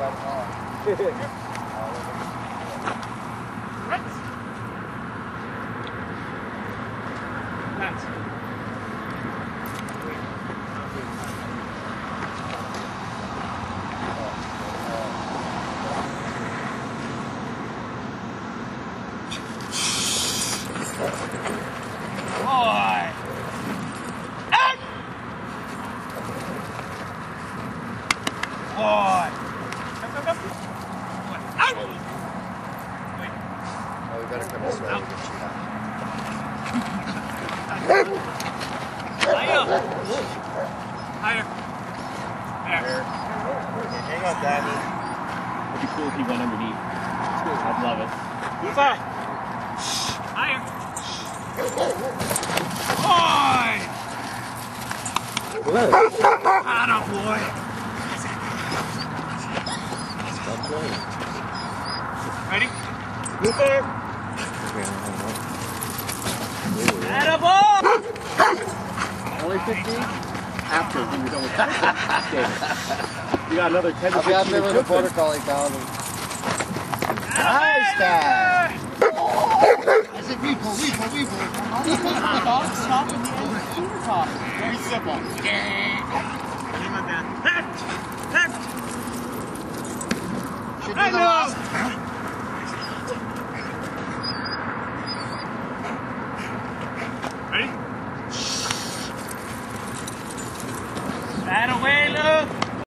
all. All of them. Boy! Boy! Come, come, come. Boy. Out! Wait. Oh, better come this way. Can. Higher. There. Hang on, Danny. It'd be cool if he went underneath. I'd love it. Higher. Boy! Atta boy! Ready? Atta boy! Only 15? After when you're done with that. You got another 10 to I'll be out there with a border collie pal. and- Nice dad. I said, Repo, Repo, Repo. The dog stopped in the end of the super top. Very simple. Hang on, Dan. Left! Left! Should be I the last That away.